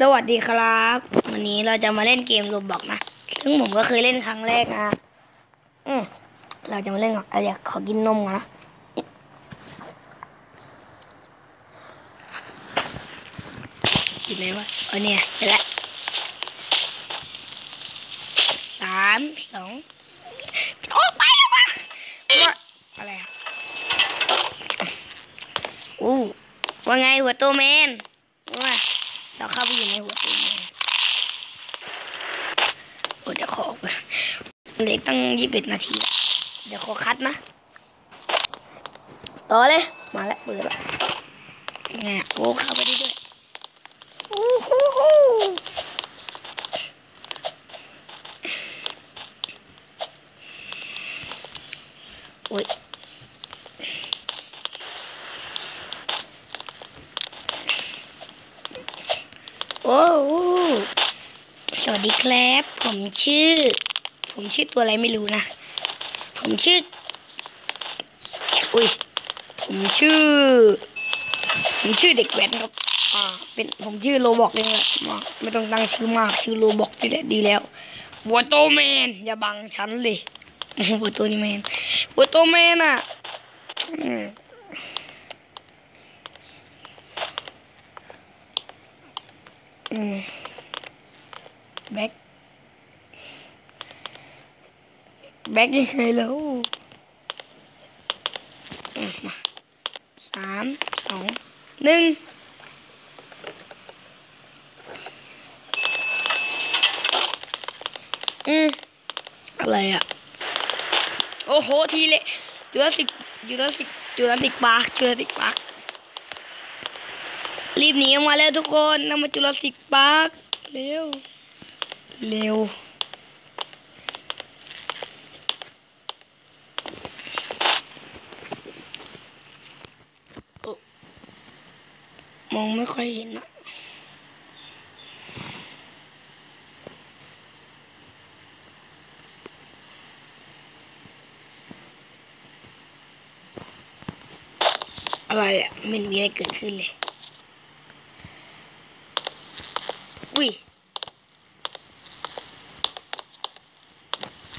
สวัสดีครับ วันนี้เราจะมาเล่นเกมรูบอกนะ ซึ่งผมก็เคยเล่นครั้งแรกนะอืมเราจะมาเล่นก่อนอยากขอกินนมก่อนนะอยู่ไหนวะเออเนี่ยเห็นแล้วสามสองออกไปออกมาว่าอะไรอะอู้ว่าไงหัวโตแมนว่า เราเข้าไปอยู่ในหัวตแมนโอ้เดี๋ยวขอเล็กตั้งยี่สิบนาที เดี๋ยวขอคัดนะ ต่อเลย มาแล้วเปิดแล้วไงอะโอ้เข้าไปด้วยโอ้โหโอ้ย โอ้โหสวัส ดีครับ ผมชื่อ ผมชื่อตัวอะไรไม่รู้นะ ผมชื่อ อุ้ย ผมชื่อ ผมชื่อเด็กแว้นครับ อ่า เป็น ผมชื่อโรบอกเองแหละมาไม่ต้องตั้งชื่อมาก ชื่อโรบอกนี่แหละดีแล้ววัวโตแมนอย่าบังฉันเลยวัวโตนี่แมนวัวโตแมนอะอืม แบ็คแบ็คยังไงแล้วมาสามสองหนึ่งอืมอะไรอะ โอ้โห ทีเละจูราสิกจูราสิกจูราสิกปาร์คจูราสิกปาร์ครีบหนีออกมาแล้วทุกคนนำมาจุลศิกปาร์คเร็ว เร็ว มองไม่ค่อยเห็นนะอะไรอะไม่มีอะไรเกิดขึ้นเลย อุ้ย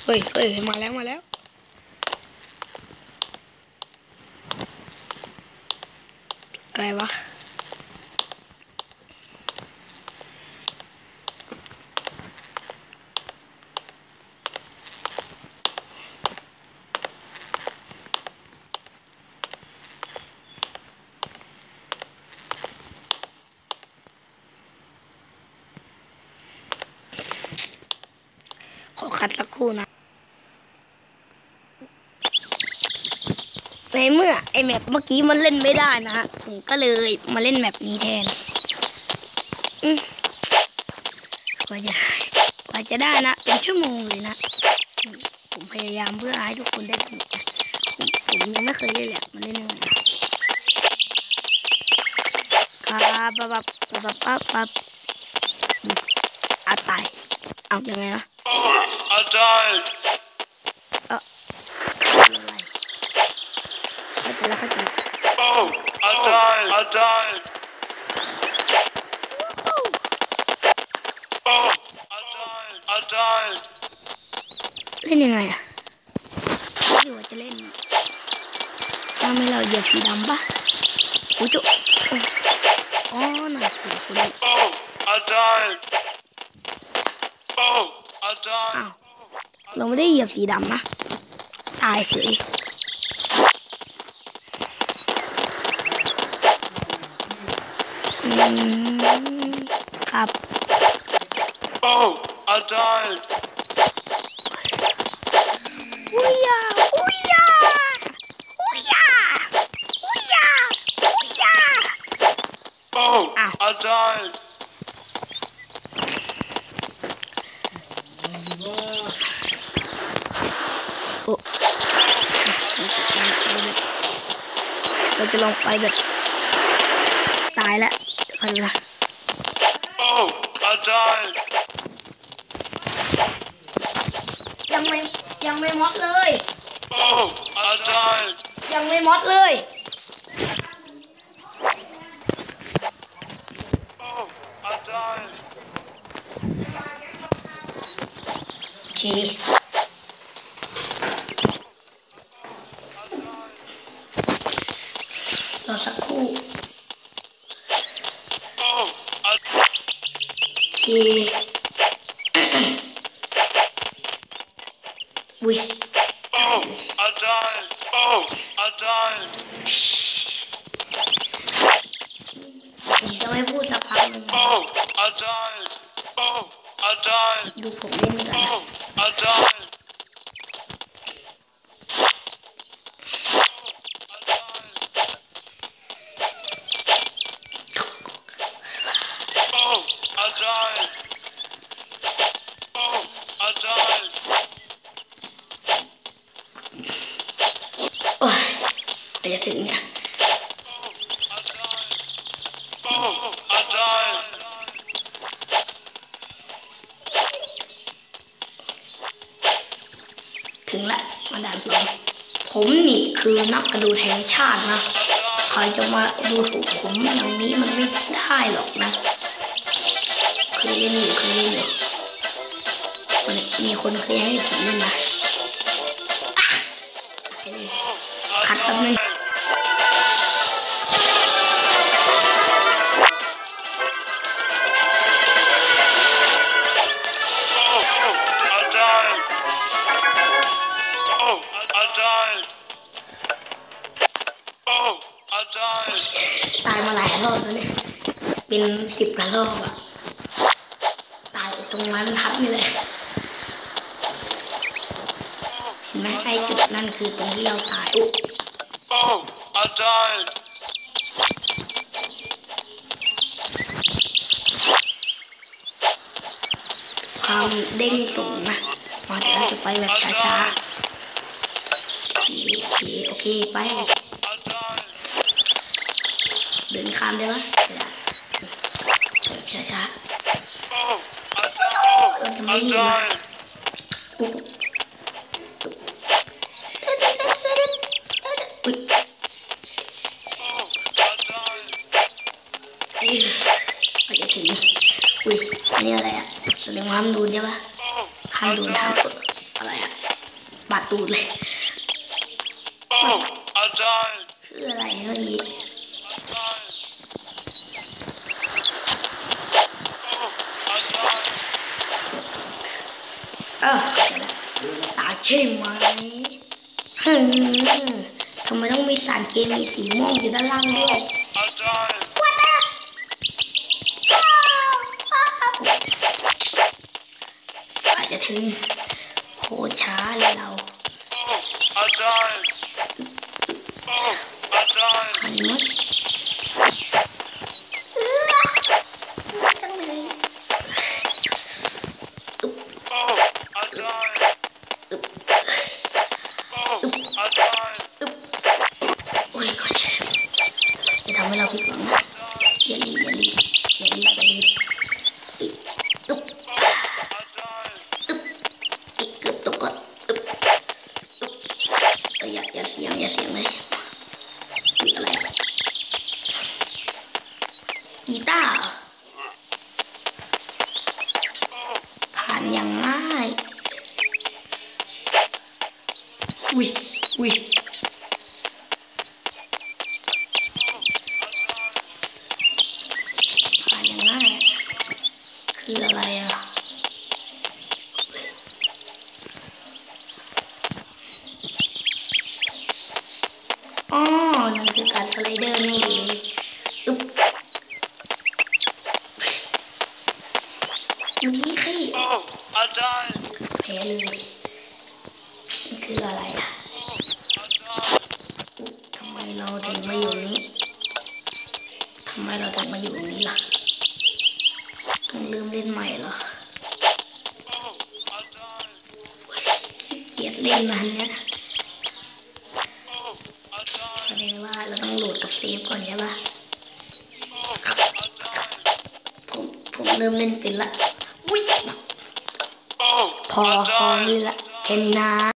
เฮ้ยเฮ้ยมาแล้วมาแล้ว อะไรวะขอคัดสักครู่นะ ในเมื่อไอแมปเมื่อกี้มันเล่นไม่ได้นะฮะผมก็เลยมาเล่นแมปนี้แทนกว่าจะกว่าจะได้นะเป็นชั่วโมงเลยนะ ผมพยายามเพื่อให้ทุกคนได้สนุกผมผมยังไม่เคยเล่นแหละมาเล่นยังไงครับปั๊บปั๊บปั๊บปั๊บปั๊บอาตาย เอายังไงวะ I died. เข้า ใจแล้วเข้าใจ Oh, I died. I died. Oh, I died. I died. เล่นยังไงอะไม่รู้ว่าจะเล่นถ้าไม่เราเหยียบสีดำปะโอ้ยจุอ๋อน่าสิคุณ Oh, I died. Oh, I died. อ้าวเราไม่ได้เหยียบสีดำนะตายเฉยอืม ครับ Oh, I died. อุ้ยยาอุ้ยยาอุ้ยยาอุ้ยยาอุ้ยยา Oh, Ow. I died. โอ้เราจะลงไปแบบ ตายแล้ว phần là oh, Dòng mê, dòng mê mót lươi oh, Dòng mê mót lươi Chị โอเคอุ้ย oh, I died. Oh, I died. ผมจะไม่พูดสักพักหนึ่งนะ Oh, I died. Oh, I died. ดูผมเล่นกันนะ Oh, I died. Oh, I died. Oh, I died. โอ้ยเดี๋ยว จะถึงเนี่ยถึงละมาด่านสองผมนี่คือนักกระโดูแห่งชาตินะใครจะมาดูถูกผมอย่างนี้มันไม่ได้หรอกนะเคยเล่นอยู่เคยเล่นอยู่มันมีคนเคยให้ผมเล่นนะอะไสิบกว่ารอบอะตายตรงนั้นทับนี่เลยเห็นไหมไอ้จุดนั่นคือตรงที่เราตายอุ๊ย Oh, I died. ความเด้งสูงนะมาเดี๋ยวเราจะไปแบบช้าๆโอเคโอเคไป I died. เดินข้ามได้ปะไม่ ได้แบบช้า Oh, I died. Oh, I died. ๆอุ๊ยอุ๊ย Oh, I died. อุ๊ยอาจจะถึงอุ้ยอันนี้อะไรอะแสดงว่าห้ามดูนใช่ปะห้ามดูนห้ามกดอะไรอะบาดดูดเลยคืออะไรเมื่อกี้ I died. Oh, I died. เออเดี๋ยวนะดูในตาใช่ไหมฮึมทำไมต้องมีสารเคมีสีม่วงอยู่ด้านล่างด้วย I died. อาจจะถึงโคตรช้าเลยเรา Oh, I died. Oh, I died. ไฮมัส อ้ยอย่าอย่าเเมื่อกี้ขี้ Oh, I died. แพ้เลยนี่คืออะไรอะ I died. อุ๊ยทำไมเราถึงมาอยู่นี้ทำไมเราถึงมาอยู่ตรงนี้ล่ะต้องลืมเล่นใหม่เหรอ Oh, I died. ขี้เกียจเล่นมันเนี้ย Oh, I died. แสดงว่าเราต้องโหลดกับเซฟก่อนใช่ปะ Oh, I died. ผมผมเริ่มเล่นเป็นละอุ้ย Oh, พอคอนี่ละแค่นี้นะ